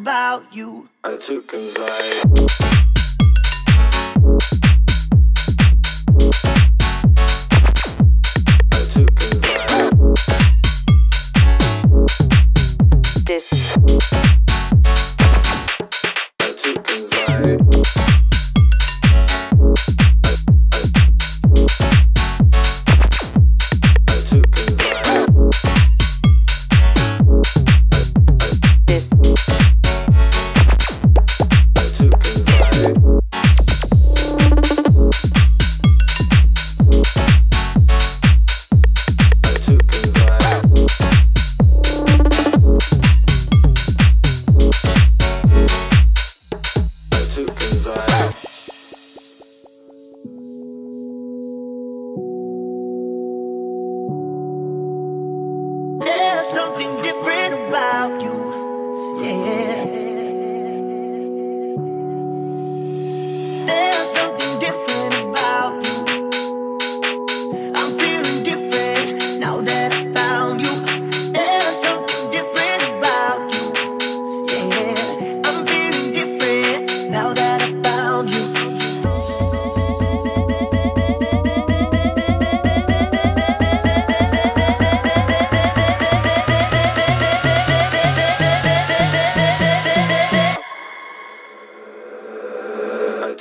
about you. I took anxiety. This. something different about you.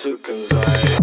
too, cause I...